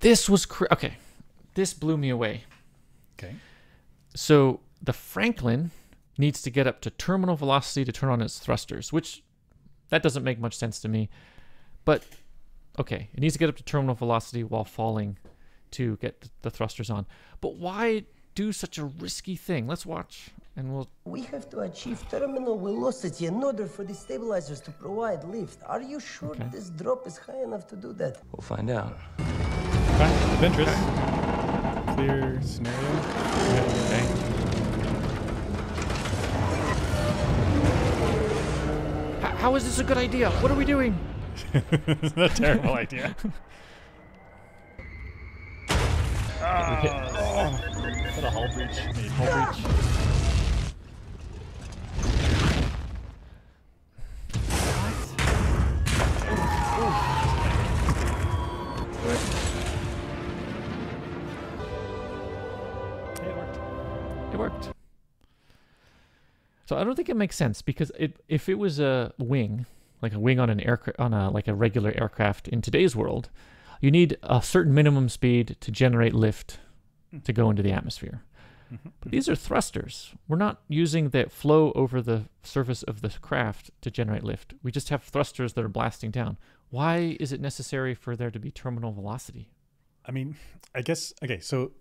this was cr- okay. This blew me away. Okay. So the Franklin needs to get up to terminal velocity to turn on its thrusters, which that doesn't make much sense to me. But okay, it needs to get up to terminal velocity while falling to get the thrusters on. But why do such a risky thing? Let's watch and we'll We have to achieve terminal velocity in order for the stabilizers to provide lift. Are you sure Okay. this drop is high enough to do that? We'll find out. Okay. Clear scenario. okay. H- how is this a good idea? What are we doing? it's a terrible idea. Ah, What a hull breach. Need hull breach. It worked. So I don't think it makes sense because it if it was a wing, like a wing on an aircraft on a like a regular aircraft in today's world, you need a certain minimum speed to generate lift mm. to go into the atmosphere. Mm-hmm. But these are thrusters. We're not using the flow over the surface of the craft to generate lift. We just have thrusters that are blasting down. Why is it necessary for there to be terminal velocity? I mean, I guess okay, so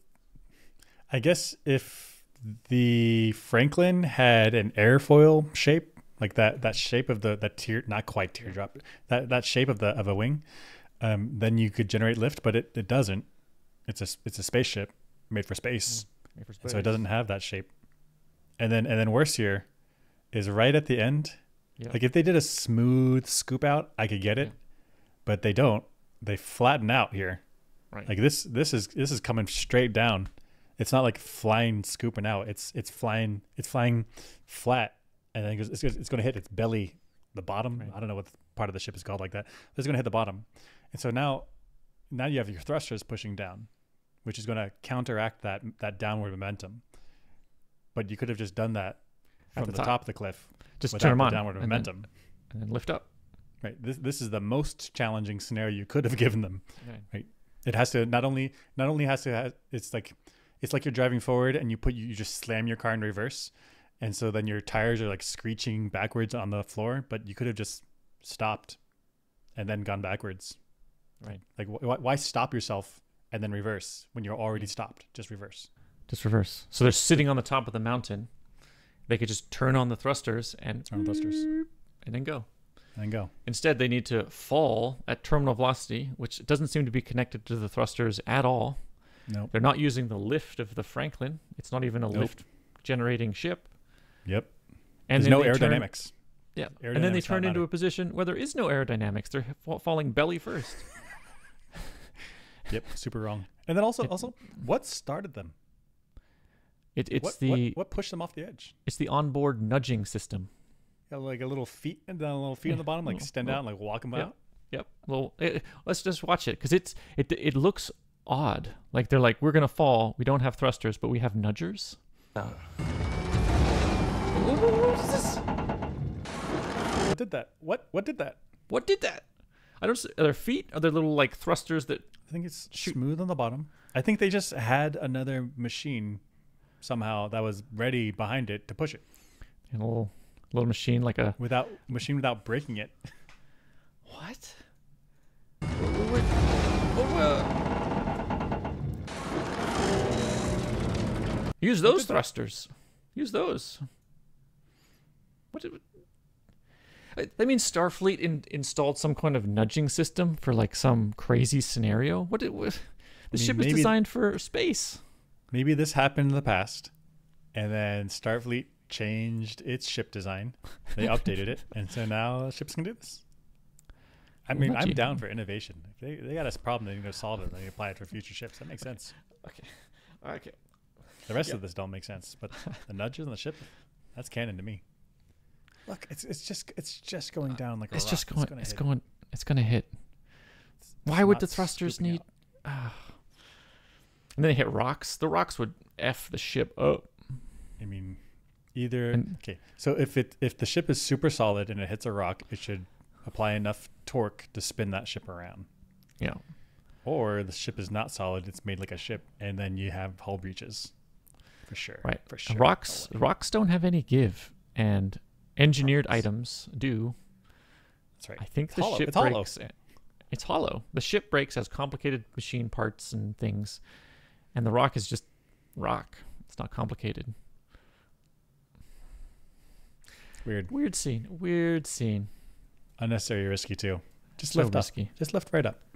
I guess if the Franklin had an airfoil shape, like that that shape of the that tear not quite teardrop, that that shape of the of a wing, um, then you could generate lift, but it, it doesn't. It's a it's a spaceship made for space. and so it doesn't have that shape. And then and then worse here is right at the end. Yeah. Like if they did a smooth scoop out, I could get it, Yeah. but they don't. They flatten out here. Right. Like this this is this is coming straight down. It's not like flying scooping out. It's it's flying it's flying flat and then it it's, it's going to hit its belly, the bottom. Right. I don't know what part of the ship is called like that. But it's going to hit the bottom. And so now now you have your thrusters pushing down, which is going to counteract that that downward momentum. But you could have just done that At from the the, top. top. of the cliff Just turn them the on downward and then- momentum. and then lift up. Right. This this is the most challenging scenario you could have given them. Right. It has to not only not only has to ha it's like it's like you're driving forward and you put you just slam your car in reverse, and so then your tires are like screeching backwards on the floor. But you could have just stopped, and then gone backwards. Right. Like wh- wh- why stop yourself and then reverse when you're already stopped? Just reverse. Just reverse. So they're sitting on the top of the mountain. They could just turn on the thrusters and Turn on thrusters. and then go. And then go. Instead, they need to fall at terminal velocity, which doesn't seem to be connected to the thrusters at all. Nope. They're not using the lift of the Franklin. It's not even a Nope. lift generating ship. Yep. And There's no they turn- aerodynamics. yeah. And then they turn into matter. a position where there is no aerodynamics. They're fa- falling belly first. Yep. Super wrong. And then also also what started them? It, it's what, the what, what pushed them off the edge? it's the onboard nudging system. Got like a little feet and then a little feet on the bottom, like little- stand little- out and like walk them Yep. out. Yep. Well, it, let's just watch it because it's it it looks odd. Like they're like we're gonna fall. We don't have thrusters, but we have nudgers. Uh. Down. What is this? What did that? What what did that? What did that? I don't. s- Are there feet? Are there little like thrusters that? I think it's Shoot. smooth on the bottom. I think they just had another machine somehow that was ready behind it to push it And A little little machine like a without machine without breaking it. what? Use those did that? thrusters. Use those. What did? I- That means Starfleet in, installed some kind of nudging system for like some crazy scenario. What did? What, the mean, ship is designed for space. Maybe this happened in the past, and then Starfleet changed its ship design. They updated it, and so now ships can do this. I mean, I'm down for innovation. If they, they got a problem, they need to solve it. And they apply it for future ships. That makes sense. Okay. Okay. The rest of this don't make sense, but the nudges on the ship, that's canon to me. Look, it's it's just it's just going down like a It's rock. just going. gonna It's going. It's going to hit. It's Why would the thrusters need? out. Ah. and then they hit rocks. The rocks would f the ship up. I mean, either And- okay. So if it if the ship is super solid and it hits a rock, it should apply enough torque to spin that ship around. Yeah. Or the ship is not solid; it's made like a ship, and then you have hull breaches. For sure. Right. For sure. Rocks rocks don't have any give, and engineered items do. That's right. I think It's the hollow. ship It's hollow. breaks. Eh, it's hollow. The ship breaks has complicated machine parts and things, and the rock is just rock. It's not complicated. Weird. Weird scene. Weird scene. Unnecessary risky too. Just So lift risky. up. Just lift right up.